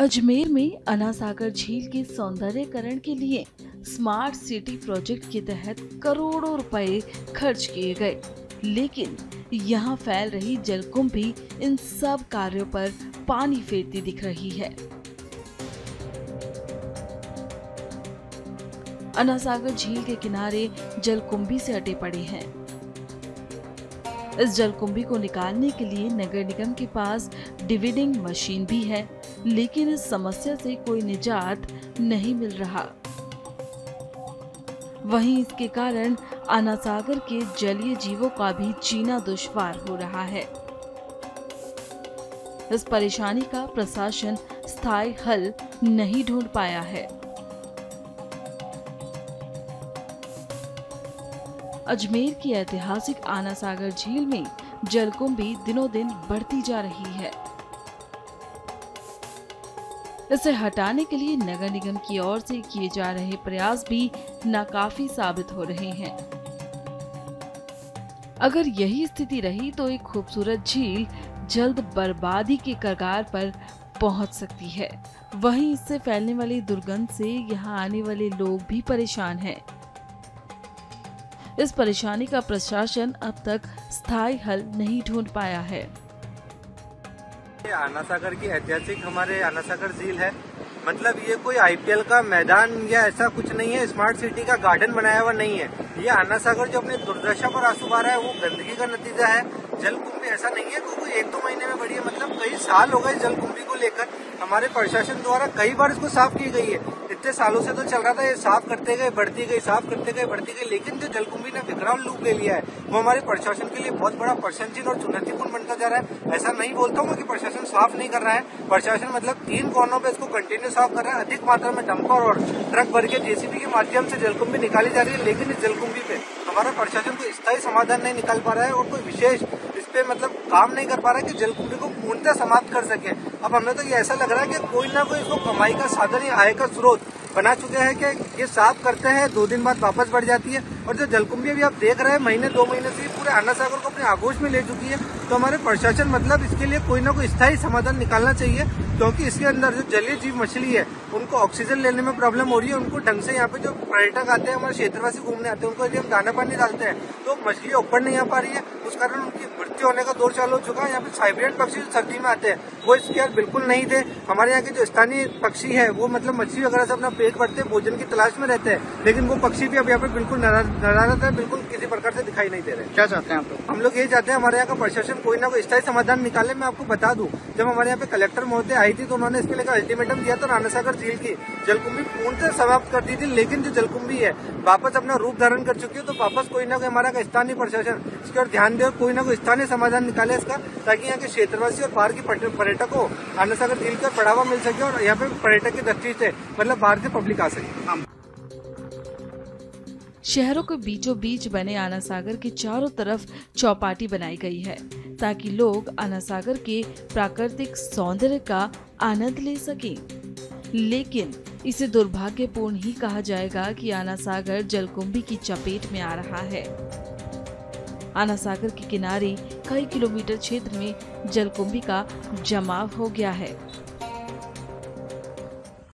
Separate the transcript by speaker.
Speaker 1: अजमेर में अनासागर झील के सौंदर्यकरण के लिए स्मार्ट सिटी प्रोजेक्ट के तहत करोड़ों रुपए खर्च किए गए। लेकिन यहाँ फैल रही जलकुंभी इन सब कार्यों पर पानी फेरती दिख रही है। अनासागर झील के किनारे जलकुंभी से अटे पड़े हैं। इस जलकुंभी को निकालने के लिए नगर निगम के पास डिविडिंग मशीन भी है। लेकिन इस समस्या से कोई निजात नहीं मिल रहा। वहीं इसके कारण आनासागर के जलीय जीवों का भी जीना दुश्वार हो रहा है। इस परेशानी का प्रशासन स्थायी हल नहीं ढूंढ पाया है। अजमेर की ऐतिहासिक आनासागर झील में जलकुंभी दिनों दिन बढ़ती जा रही है। इसे हटाने के लिए नगर निगम की ओर से किए जा रहे प्रयास भी नाकाफी साबित हो रहे हैं। अगर यही स्थिति रही तो एक खूबसूरत झील जल्द बर्बादी के कगार पर पहुँच सकती है। वहीं इससे फैलने वाली दुर्गंध से यहाँ आने वाले लोग भी परेशान हैं। इस परेशानी का प्रशासन अब तक स्थायी हल नहीं ढूंढ पाया है।
Speaker 2: आनासागर की ऐतिहासिक हमारे आनासागर झील है। मतलब ये कोई आईपीएल का मैदान या ऐसा कुछ नहीं है स्मार्ट सिटी का गार्डन बनाया हुआ नहीं है। ये आनासागर जो अपने दुर्दशा पर आँसू रहा है, वो गंदगी का नतीजा है। जलकुंभी ऐसा नहीं है क्योंकि एक दो महीने में बढ़ी है मतलब कई साल हो गए जलकुंभी को लेकर हमारे प्रशासन द्वारा कई बार इसको साफ़ की गई है। इतने सालों से तो चल रहा था, ये साफ़ करते गए, बढ़ती गई, साफ़ करते गए, बढ़ती गई, लेकिन जो जलकुंभी ने विकराल रूप ले लिया है, वो हमारे प्रशासन के लिए बहुत बड़ा प्रशंसित और चुनौतीपूर्ण बनता जा रहा है। ऐसा नहीं बोलता हूँ कि प्रशासन साफ़ नहीं कर रहा है। प्रशासन मतलब तीन कोनों पे इसको कंटिन्यू साफ़ कर रहा है, अधिक मात्रा में डंपर और ट्रक भर के जेसीबी के माध्यम से जलकुंभी निकाली जा रही है, लेकिन इस जलकुंभी पे हमारा प्रशासन कोई स्थायी समाधान नहीं निकाल पा रहा है और कोई विशेष इस पे मतलब काम नहीं कर पा रहा है कि जलकुंभी को पूर्णतः समाप्त कर सके। अब हमें तो ये ऐसा लग रहा है कि कोई ना कोई इसको कमाई का साधन या आय का स्रोत बना चुके हैं कि ये साफ़ करते हैं, दो दिन बाद वापस बढ़ जाती है। और जो जलकुंभी अभी आप देख रहे हैं, महीने, दो महीने से पूरे अन्ना सागर को अपने आगोश में ले चुकी है। तो हमारे प्रशासन मतलब इसके लिए कोई ना कोई स्थायी समाधान निकालना चाहिए, क्योंकि इसके अंदर जो जलीय जीव मछली है, उनको ऑक्सीजन लेने में प्रॉब्लम हो रही है। उनको ढंग से यहाँ पे जो पर्यटक आते हैं, हमारे क्षेत्रवासी घूमने आते हैं, उनको यदि हम दाना पानी डालते हैं तो मछली ऊपर नहीं आ पा रही है। उस कारण उनकी मृत्यु होने का दौर चालू हो चुका है। यहाँ पे साइब्रियन पक्षी जो सर्दी में आते हैं वो इसके यार बिल्कुल नहीं थे। हमारे यहाँ के जो स्थानीय पक्षी है वो मतलब मछली वगैरह से अपना पेट भरते भोजन की तलाश में रहते हैं। लेकिन वो पक्षी भी अब यहाँ पे बिल्कुल नजारत है बिल्कुल किसी प्रकार से दिखाई नहीं दे रहे।
Speaker 3: क्या चाहते हैं आप लोग?
Speaker 2: हम लोग ये चाहते हैं हमारे यहाँ का प्रशासन कोई ना कोई स्थायी समाधान निकाले। मैं आपको बता दूँ जब हमारे यहाँ पे कलेक्टर महोदय आई थी तो उन्होंने इसके लेकर अल्टीमेटम दिया था रानासागर झील की। जलकुंभी पूर्णतः समाप्त कर दी थी लेकिन जो जलकुंभी है वापस अपना रूप धारण कर चुकी है तो वापस कोई ना कोई हमारा स्थानीय प्रशासन इसकी ओर ध्यान दे कोई ना कोई स्थानीय समाधान निकाले इसका, ताकि यहाँ के क्षेत्रवासी और बाहर के पर्यटकों आनासागर झील का बढ़ावा मिल सके और यहाँ पे पर्यटक की दृष्टि से मतलब बाहर से पब्लिक आ सके।
Speaker 1: शहरों के बीचों बीच बने आना सागर के चारों तरफ़ चौपाटी बनाई गई है, ताकि लोग आना सागर के प्राकृतिक सौंदर्य का आनंद ले सकें। लेकिन इसे दुर्भाग्यपूर्ण ही कहा जाएगा कि आना सागर जलकुंभी की चपेट में आ रहा है। आना सागर के किनारे कई किलोमीटर क्षेत्र में जलकुंभी का जमाव हो गया है।